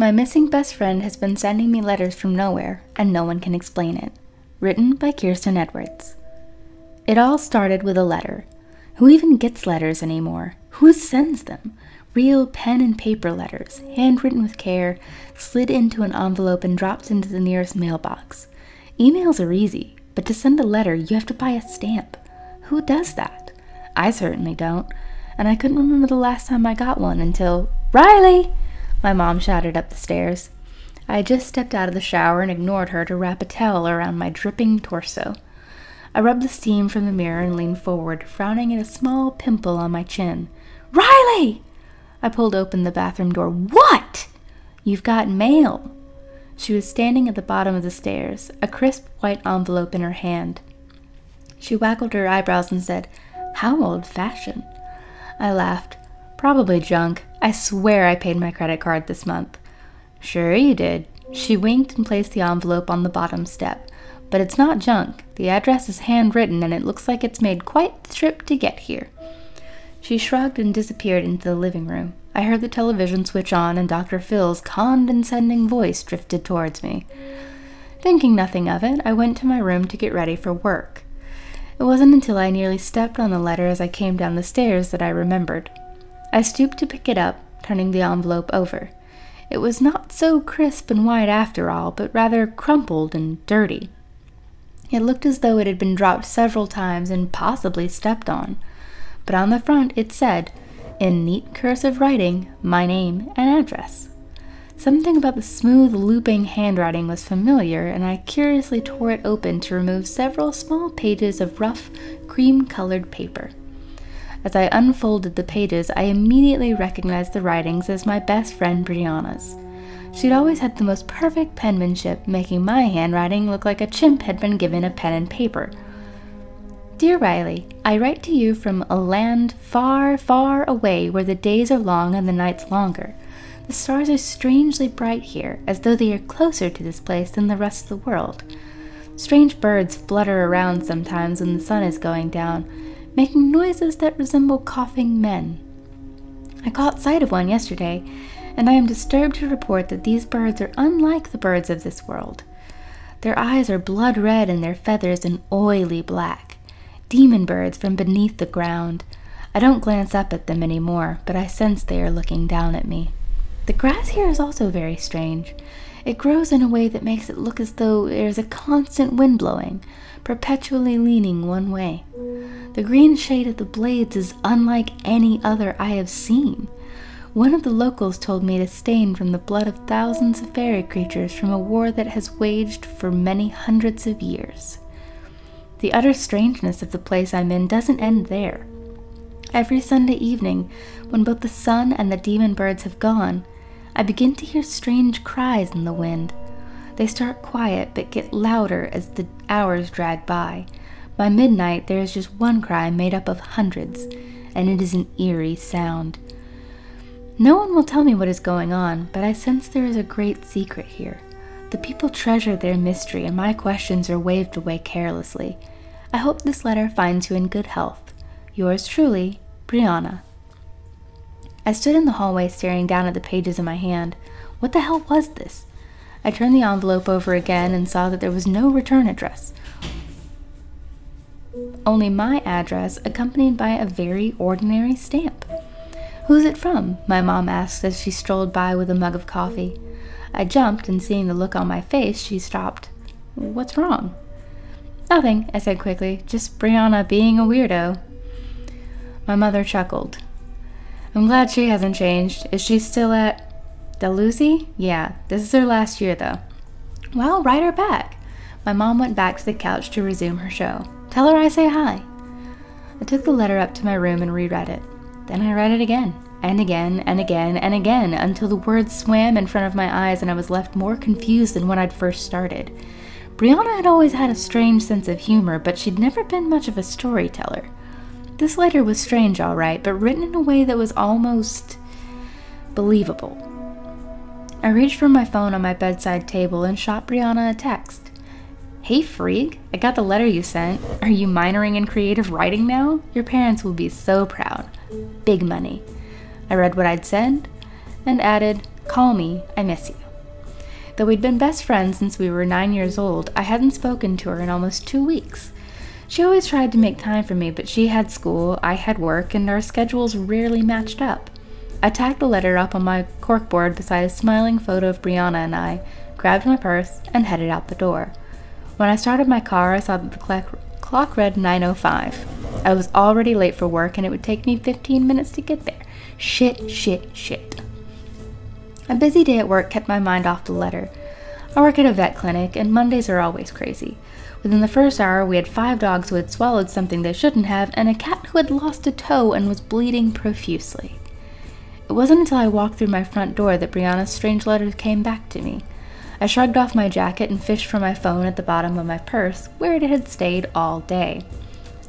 My missing best friend has been sending me letters from nowhere, and no one can explain it. Written by Kiersten Edwards. It all started with a letter. Who even gets letters anymore? Who sends them? Real pen and paper letters, handwritten with care, slid into an envelope and dropped into the nearest mailbox. Emails are easy, but to send a letter, you have to buy a stamp. Who does that? I certainly don't, and I couldn't remember the last time I got one until Riley! My mom shouted up the stairs. I had just stepped out of the shower and ignored her to wrap a towel around my dripping torso. I rubbed the steam from the mirror and leaned forward, frowning at a small pimple on my chin. Riley! I pulled open the bathroom door. What? You've got mail. She was standing at the bottom of the stairs, a crisp white envelope in her hand. She waggled her eyebrows and said, How old fashioned. I laughed. Probably junk. I swear I paid my credit card this month. Sure you did. She winked and placed the envelope on the bottom step. But it's not junk. The address is handwritten and it looks like it's made quite the trip to get here. She shrugged and disappeared into the living room. I heard the television switch on and Dr. Phil's condescending voice drifted towards me. Thinking nothing of it, I went to my room to get ready for work. It wasn't until I nearly stepped on the letter as I came down the stairs that I remembered. I stooped to pick it up, turning the envelope over. It was not so crisp and white after all, but rather crumpled and dirty. It looked as though it had been dropped several times and possibly stepped on. But on the front it said, in neat cursive writing, my name and address. Something about the smooth, looping handwriting was familiar, and I curiously tore it open to remove several small pages of rough, cream colored paper. As I unfolded the pages, I immediately recognized the writings as my best friend Brianna's. She'd always had the most perfect penmanship, making my handwriting look like a chimp had been given a pen and paper. Dear Riley, I write to you from a land far, far away where the days are long and the nights longer. The stars are strangely bright here, as though they are closer to this place than the rest of the world. Strange birds flutter around sometimes when the sun is going down, making noises that resemble coughing men. I caught sight of one yesterday, and I am disturbed to report that these birds are unlike the birds of this world. Their eyes are blood red and their feathers an oily black. Demon birds from beneath the ground. I don't glance up at them any more, but I sense they are looking down at me. The grass here is also very strange. It grows in a way that makes it look as though there is a constant wind blowing, perpetually leaning one way. The green shade of the blades is unlike any other I have seen. One of the locals told me it is stained from the blood of thousands of fairy creatures from a war that has waged for many hundreds of years. The utter strangeness of the place I'm in doesn't end there. Every Sunday evening, when both the sun and the demon birds have gone, I begin to hear strange cries in the wind. They start quiet but get louder as the hours drag by. By midnight, there is just one cry made up of hundreds, and it is an eerie sound. No one will tell me what is going on, but I sense there is a great secret here. The people treasure their mystery, and my questions are waved away carelessly. I hope this letter finds you in good health. Yours truly, Brianna. I stood in the hallway staring down at the pages in my hand. What the hell was this? I turned the envelope over again and saw that there was no return address. Only my address, accompanied by a very ordinary stamp. Who's it from? My mom asked as she strolled by with a mug of coffee. I jumped, and seeing the look on my face, she stopped. What's wrong? Nothing, I said quickly. Just Brianna being a weirdo. My mother chuckled. I'm glad she hasn't changed. Is she still at Dalhousie? Yeah, this is her last year though. Well, write her back. My mom went back to the couch to resume her show. Tell her I say hi. I took the letter up to my room and reread it. Then I read it again, and again, and again, and again, until the words swam in front of my eyes and I was left more confused than when I'd first started. Brianna had always had a strange sense of humor, but she'd never been much of a storyteller. This letter was strange, all right, but written in a way that was almost believable. I reached for my phone on my bedside table and shot Brianna a text. Hey, freak, I got the letter you sent. Are you minoring in creative writing now? Your parents will be so proud. Big money. I read what I'd sent and added, Call me, I miss you. Though we'd been best friends since we were nine years old, I hadn't spoken to her in almost two weeks. She always tried to make time for me, but she had school, I had work, and our schedules rarely matched up. I tacked the letter up on my corkboard beside a smiling photo of Brianna and I, grabbed my purse, and headed out the door. When I started my car, I saw that the clock read 9.05. I was already late for work, and it would take me 15 minutes to get there. Shit, shit, shit. A busy day at work kept my mind off the letter. I work at a vet clinic, and Mondays are always crazy. Within the first hour, we had five dogs who had swallowed something they shouldn't have, and a cat who had lost a toe and was bleeding profusely. It wasn't until I walked through my front door that Brianna's strange letter came back to me. I shrugged off my jacket and fished for my phone at the bottom of my purse, where it had stayed all day.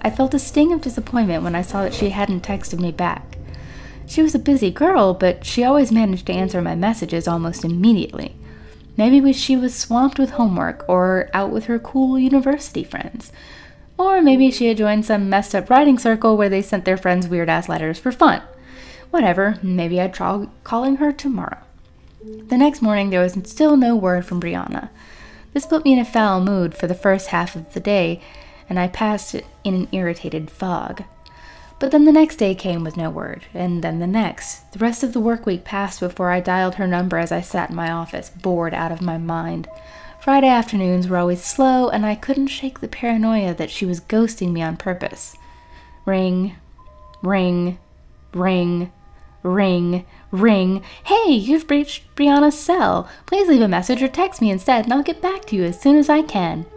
I felt a sting of disappointment when I saw that she hadn't texted me back. She was a busy girl, but she always managed to answer my messages almost immediately. Maybe she was swamped with homework or out with her cool university friends. Or maybe she had joined some messed up writing circle where they sent their friends weird ass letters for fun. Whatever, maybe I'd try calling her tomorrow. The next morning, there was still no word from Brianna. This put me in a foul mood for the first half of the day, and I passed it in an irritated fog. But then the next day came with no word, and then the next. The rest of the work week passed before I dialed her number as I sat in my office, bored out of my mind. Friday afternoons were always slow, and I couldn't shake the paranoia that she was ghosting me on purpose. Ring, ring, ring, Ring, ring. Hey, you've reached Brianna's cell. Please leave a message or text me instead, and I'll get back to you as soon as I can.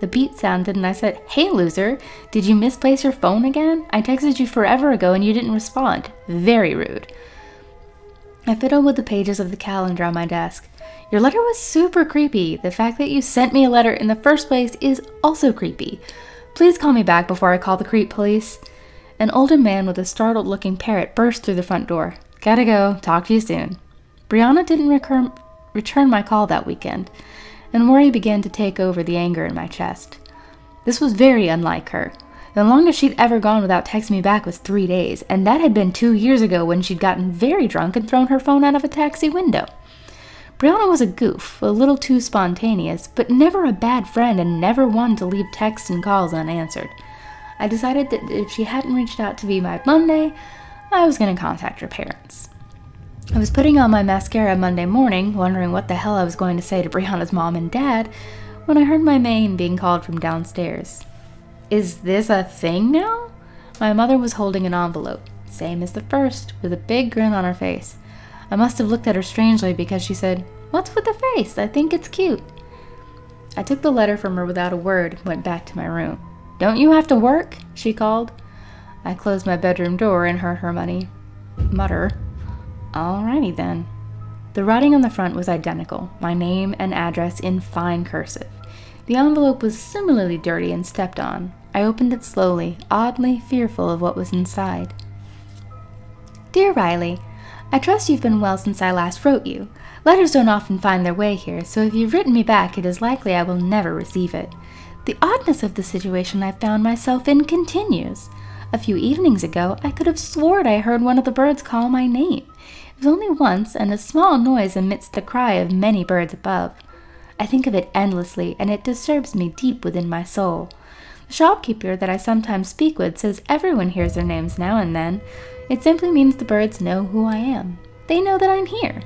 The beat sounded, and I said, Hey, loser, did you misplace your phone again? I texted you forever ago and you didn't respond. Very rude. I fiddled with the pages of the calendar on my desk. Your letter was super creepy. The fact that you sent me a letter in the first place is also creepy. Please call me back before I call the creep police. An older man with a startled looking parrot burst through the front door. Gotta go. Talk to you soon. Brianna didn't recur- return my call that weekend, and worry began to take over the anger in my chest. This was very unlike her. The longest she'd ever gone without texting me back was three days, and that had been two years ago when she'd gotten very drunk and thrown her phone out of a taxi window. Brianna was a goof, a little too spontaneous, but never a bad friend and never one to leave texts and calls unanswered. I decided that if she hadn't reached out to me by Monday, I was going to contact her parents. I was putting on my mascara Monday morning, wondering what the hell I was going to say to Brianna's mom and dad, when I heard my name being called from downstairs. Is this a thing now? My mother was holding an envelope, same as the first, with a big grin on her face. I must have looked at her strangely because she said, What's with the face? I think it's cute. I took the letter from her without a word and went back to my room. Don't you have to work? she called. I closed my bedroom door and heard her money mutter, Alrighty then. The writing on the front was identical, my name and address in fine cursive. The envelope was similarly dirty and stepped on. I opened it slowly, oddly fearful of what was inside. Dear Riley, I trust you've been well since I last wrote you. Letters don't often find their way here, so if you've written me back, it is likely I will never receive it. The oddness of the situation I found myself in continues. A few evenings ago, I could have sworn I heard one of the birds call my name. It was only once, and a small noise amidst the cry of many birds above. I think of it endlessly, and it disturbs me deep within my soul. The shopkeeper that I sometimes speak with says everyone hears their names now and then. It simply means the birds know who I am. They know that I'm here.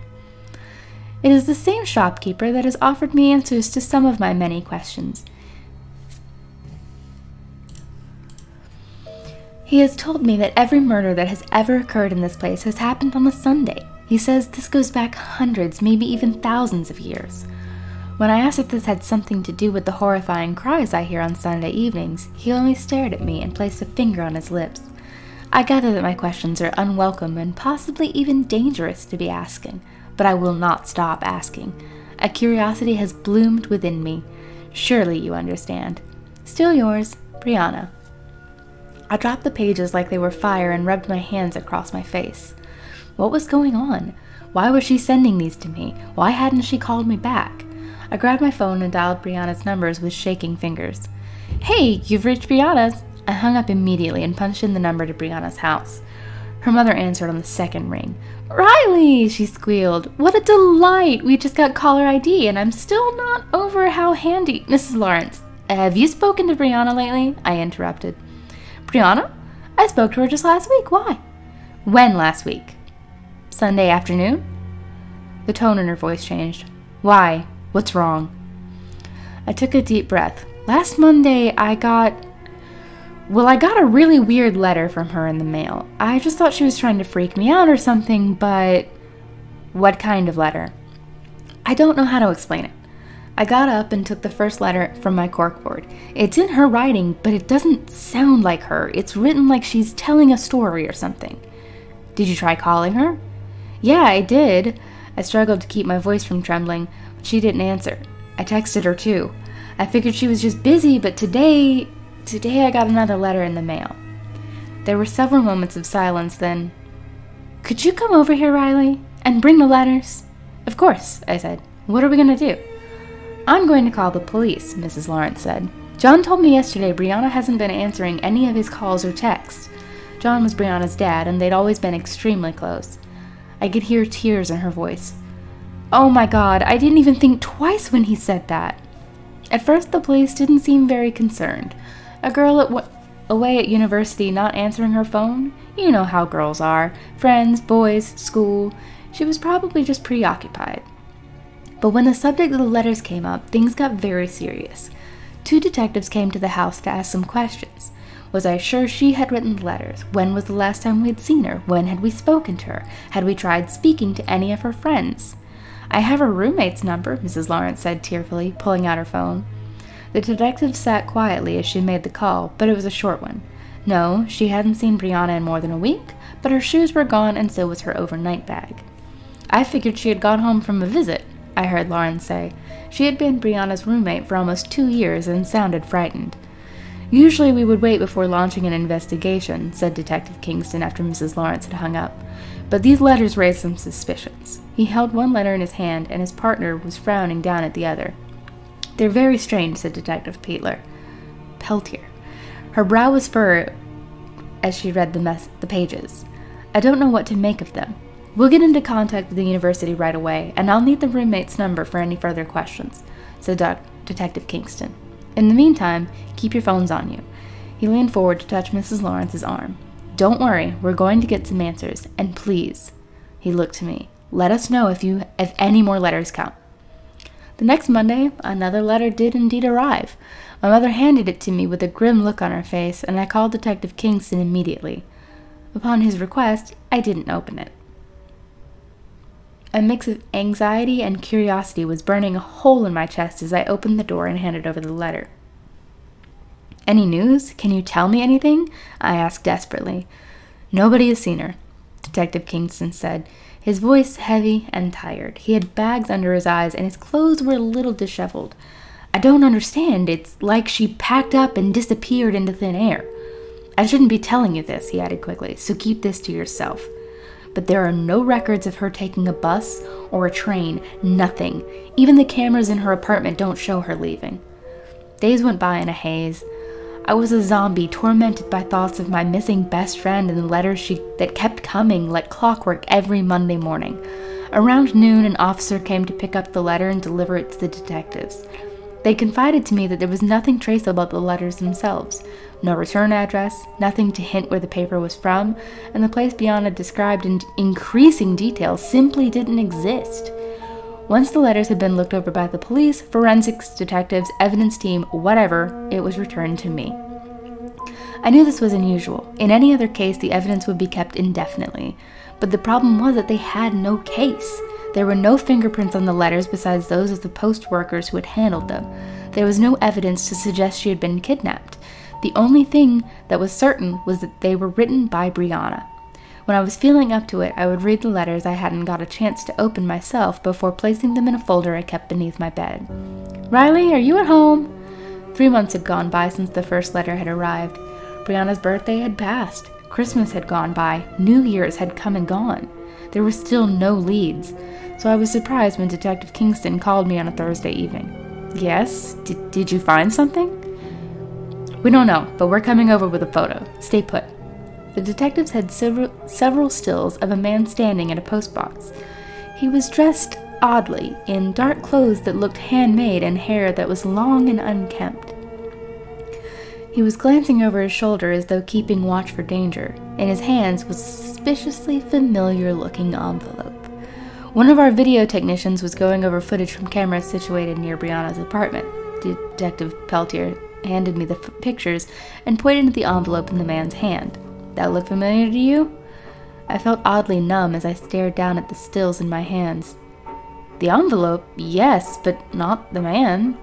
It is the same shopkeeper that has offered me answers to some of my many questions. He has told me that every murder that has ever occurred in this place has happened on a Sunday. He says this goes back hundreds, maybe even thousands of years. When I asked if this had something to do with the horrifying cries I hear on Sunday evenings, he only stared at me and placed a finger on his lips. I gather that my questions are unwelcome and possibly even dangerous to be asking, but I will not stop asking. A curiosity has bloomed within me. Surely you understand. Still yours, Brianna. I dropped the pages like they were fire and rubbed my hands across my face. What was going on? Why was she sending these to me? Why hadn't she called me back? I grabbed my phone and dialed Brianna's numbers with shaking fingers. Hey, you've reached Brianna's! I hung up immediately and punched in the number to Brianna's house. Her mother answered on the second ring. Riley, she squealed. What a delight! We just got caller ID, and I'm still not over how handy. Mrs. Lawrence, have you spoken to Brianna lately? I interrupted. Brianna? I spoke to her just last week. Why? When last week? Sunday afternoon? The tone in her voice changed. Why? What's wrong? I took a deep breath. Last Monday, I got. Well, I got a really weird letter from her in the mail. I just thought she was trying to freak me out or something, but. What kind of letter? I don't know how to explain it. I got up and took the first letter from my corkboard. It's in her writing, but it doesn't sound like her. It's written like she's telling a story or something. Did you try calling her? Yeah, I did. I struggled to keep my voice from trembling, but she didn't answer. I texted her too. I figured she was just busy, but today, today I got another letter in the mail. There were several moments of silence, then, Could you come over here, Riley, and bring the letters? Of course, I said. What are we going to do? I'm going to call the police, Mrs. Lawrence said. John told me yesterday Brianna hasn't been answering any of his calls or texts. John was Brianna's dad, and they'd always been extremely close. I could hear tears in her voice. Oh my god, I didn't even think twice when he said that. At first, the police didn't seem very concerned. A girl at away at university not answering her phone? You know how girls are friends, boys, school. She was probably just preoccupied. But when the subject of the letters came up, things got very serious. Two detectives came to the house to ask some questions. Was I sure she had written the letters? When was the last time we'd seen her? When had we spoken to her? Had we tried speaking to any of her friends? I have her roommate's number, Mrs. Lawrence said tearfully, pulling out her phone. The detective sat quietly as she made the call, but it was a short one. No, she hadn't seen Brianna in more than a week, but her shoes were gone and so was her overnight bag. I figured she had gone home from a visit, I heard Lauren say. She had been Brianna's roommate for almost two years and sounded frightened. Usually we would wait before launching an investigation, said Detective Kingston after Mrs. Lawrence had hung up. But these letters raised some suspicions. He held one letter in his hand, and his partner was frowning down at the other. They're very strange, said Detective Peetler. Peltier. Her brow was furrowed as she read the, the pages. I don't know what to make of them. We'll get into contact with the university right away, and I'll need the roommate's number for any further questions, said Detective Kingston. In the meantime, keep your phones on you. He leaned forward to touch Mrs. Lawrence's arm. Don't worry, we're going to get some answers, and please, he looked to me, let us know if you if any more letters come. The next Monday, another letter did indeed arrive. My mother handed it to me with a grim look on her face, and I called Detective Kingston immediately. Upon his request, I didn't open it. A mix of anxiety and curiosity was burning a hole in my chest as I opened the door and handed over the letter. Any news? Can you tell me anything? I asked desperately. Nobody has seen her, Detective Kingston said, his voice heavy and tired. He had bags under his eyes and his clothes were a little disheveled. I don't understand. It's like she packed up and disappeared into thin air. I shouldn't be telling you this, he added quickly, so keep this to yourself but there are no records of her taking a bus or a train, nothing. Even the cameras in her apartment don't show her leaving. Days went by in a haze. I was a zombie, tormented by thoughts of my missing best friend and the letters she, that kept coming like clockwork every Monday morning. Around noon, an officer came to pick up the letter and deliver it to the detectives. They confided to me that there was nothing traceable about the letters themselves no return address, nothing to hint where the paper was from, and the place Brianna described in increasing detail simply didn't exist. Once the letters had been looked over by the police, forensics detectives, evidence team, whatever, it was returned to me. I knew this was unusual. In any other case, the evidence would be kept indefinitely. But the problem was that they had no case. There were no fingerprints on the letters besides those of the post workers who had handled them. There was no evidence to suggest she had been kidnapped. The only thing that was certain was that they were written by Brianna. When I was feeling up to it, I would read the letters I hadn't got a chance to open myself before placing them in a folder I kept beneath my bed. Riley, are you at home? Three months had gone by since the first letter had arrived. Brianna's birthday had passed. Christmas had gone by. New Year's had come and gone. There were still no leads so I was surprised when Detective Kingston called me on a Thursday evening. Yes? D- did you find something? We don't know, but we're coming over with a photo. Stay put. The detectives had several, several stills of a man standing at a postbox. He was dressed oddly in dark clothes that looked handmade and hair that was long and unkempt. He was glancing over his shoulder as though keeping watch for danger. In his hands was suspiciously familiar looking envelope. One of our video technicians was going over footage from cameras situated near Brianna's apartment. Detective Peltier handed me the pictures and pointed at the envelope in the man's hand. That look familiar to you? I felt oddly numb as I stared down at the stills in my hands. The envelope, yes, but not the man.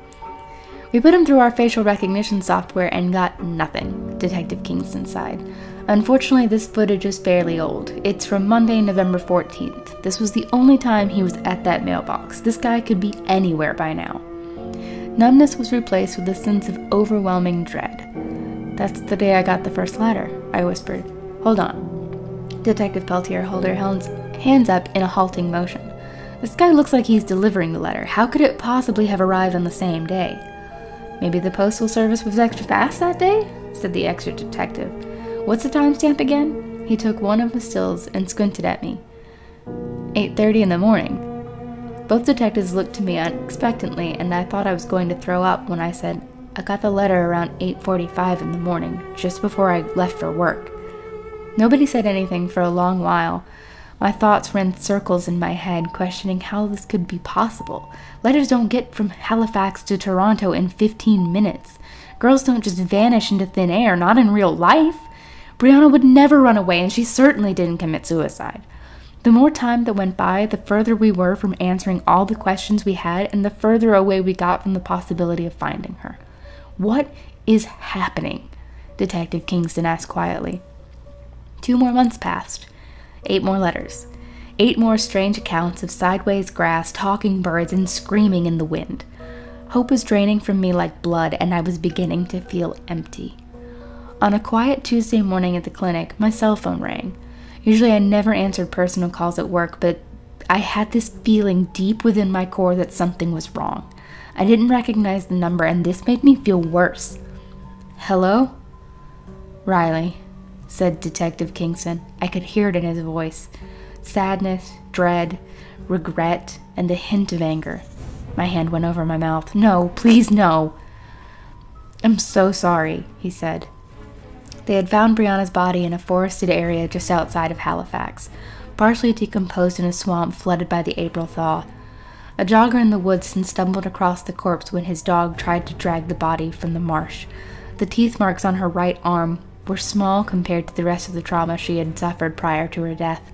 We put him through our facial recognition software and got nothing, Detective Kingston sighed. Unfortunately, this footage is fairly old. It's from Monday, November 14th. This was the only time he was at that mailbox. This guy could be anywhere by now. Numbness was replaced with a sense of overwhelming dread. That's the day I got the first letter, I whispered. Hold on. Detective Peltier held her hands up in a halting motion. This guy looks like he's delivering the letter. How could it possibly have arrived on the same day? Maybe the postal service was extra fast that day? said the extra detective. What's the timestamp again? He took one of the stills and squinted at me. 8:30 in the morning. Both detectives looked to me expectantly, and I thought I was going to throw up when I said, I got the letter around 8:45 in the morning, just before I left for work. Nobody said anything for a long while. My thoughts ran circles in my head, questioning how this could be possible. Letters don't get from Halifax to Toronto in 15 minutes. Girls don't just vanish into thin air, not in real life. Brianna would never run away, and she certainly didn't commit suicide. The more time that went by, the further we were from answering all the questions we had, and the further away we got from the possibility of finding her. What is happening? Detective Kingston asked quietly. Two more months passed. Eight more letters. Eight more strange accounts of sideways grass, talking birds, and screaming in the wind. Hope was draining from me like blood, and I was beginning to feel empty. On a quiet Tuesday morning at the clinic, my cell phone rang. Usually I never answered personal calls at work, but I had this feeling deep within my core that something was wrong. I didn't recognize the number, and this made me feel worse. Hello? Riley, said Detective Kingston. I could hear it in his voice sadness, dread, regret, and a hint of anger. My hand went over my mouth. No, please, no. I'm so sorry, he said. They had found Brianna's body in a forested area just outside of Halifax, partially decomposed in a swamp flooded by the April thaw. A jogger in the woods had stumbled across the corpse when his dog tried to drag the body from the marsh. The teeth marks on her right arm were small compared to the rest of the trauma she had suffered prior to her death.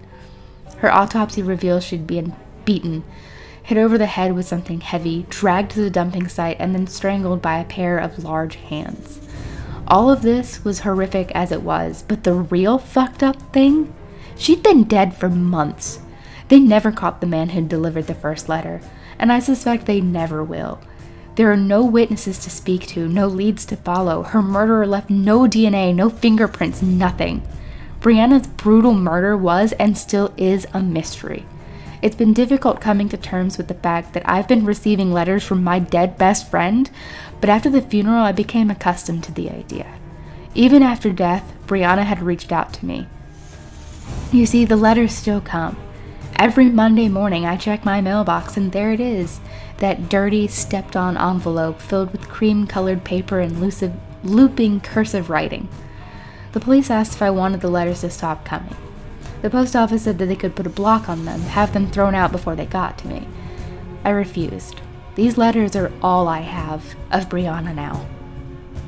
Her autopsy reveals she'd been beaten, hit over the head with something heavy, dragged to the dumping site, and then strangled by a pair of large hands. All of this was horrific as it was, but the real fucked up thing? She'd been dead for months. They never caught the man who delivered the first letter, and I suspect they never will. There are no witnesses to speak to, no leads to follow. Her murderer left no DNA, no fingerprints, nothing. Brianna's brutal murder was and still is a mystery. It's been difficult coming to terms with the fact that I've been receiving letters from my dead best friend, but after the funeral, I became accustomed to the idea. Even after death, Brianna had reached out to me. You see, the letters still come. Every Monday morning, I check my mailbox, and there it is that dirty, stepped on envelope filled with cream colored paper and looping cursive writing. The police asked if I wanted the letters to stop coming. The post office said that they could put a block on them, have them thrown out before they got to me. I refused. These letters are all I have of Brianna now.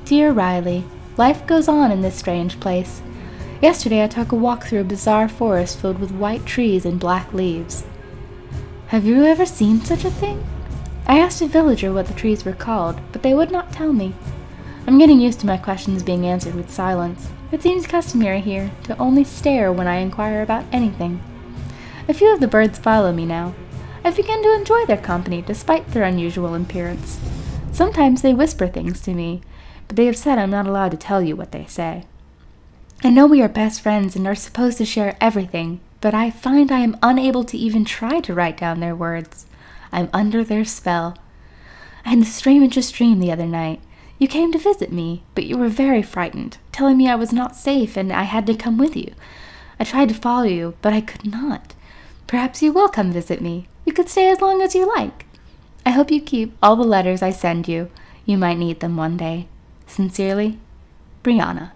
Dear Riley, life goes on in this strange place. Yesterday I took a walk through a bizarre forest filled with white trees and black leaves. Have you ever seen such a thing? I asked a villager what the trees were called, but they would not tell me. I'm getting used to my questions being answered with silence. It seems customary here to only stare when I inquire about anything. A few of the birds follow me now. I've begun to enjoy their company despite their unusual appearance. Sometimes they whisper things to me, but they have said I'm not allowed to tell you what they say. I know we are best friends and are supposed to share everything, but I find I am unable to even try to write down their words. I'm under their spell. I had the strangest dream the other night. You came to visit me, but you were very frightened, telling me I was not safe and I had to come with you. I tried to follow you, but I could not. Perhaps you will come visit me. You could stay as long as you like. I hope you keep all the letters I send you. You might need them one day. Sincerely, Brianna.